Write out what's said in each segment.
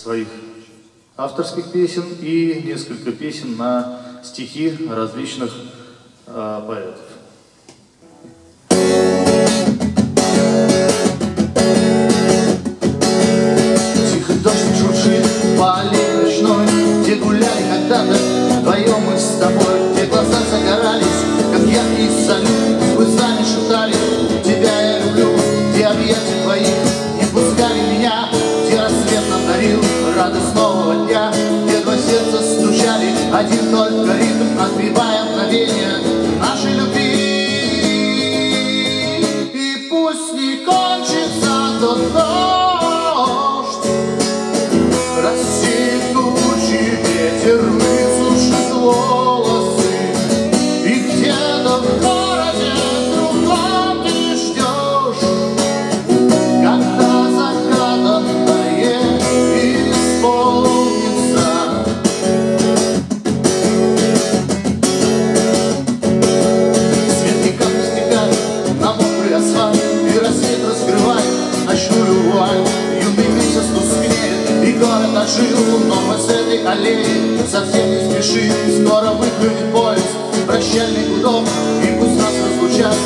своих авторских песен и несколько песен на стихи различных э, поэтов. Тихо дождь шуршит по нового дня, Где два сердца стучали, один только ритм, Отбивая мгновение нашей любви. Но мы с этой аллеи совсем не спешим. Скоро выглянет поезд, прощальный гудок, И пусть нас разлучат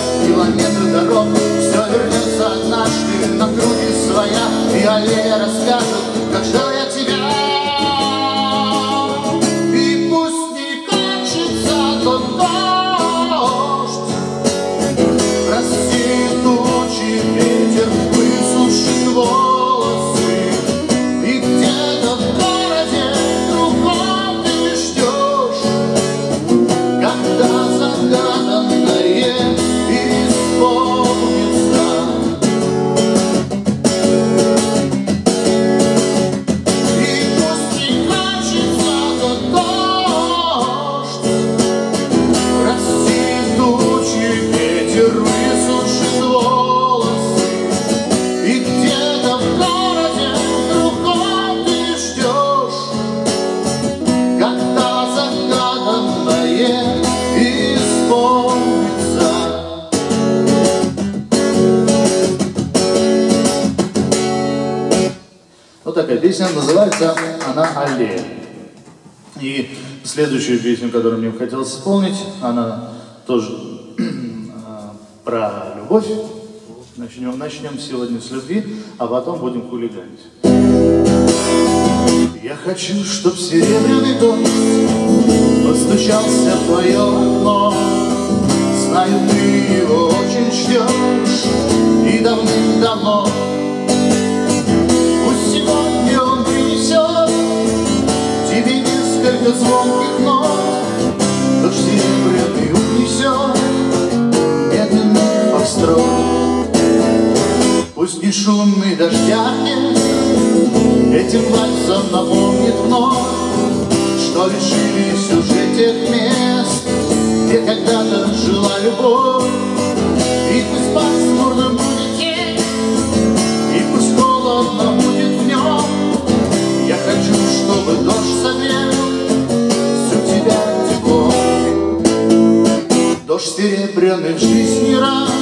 песня, называется она «Аллея». И следующую песню, которую мне хотелось исполнить, она тоже про любовь. Начнем, начнем сегодня с любви, а потом будем хулиганить. Я хочу, чтоб серебряный дождь Постучался в твое окно Знаю, ты его очень ждешь И давным-давно несколько звонких нот. Дождь серебряный унесет Медленный фокстрот Пусть не шумный дождями Этим вальсом напомнит вновь, Что лишили сюжет тех мест, серебряных жизней раз.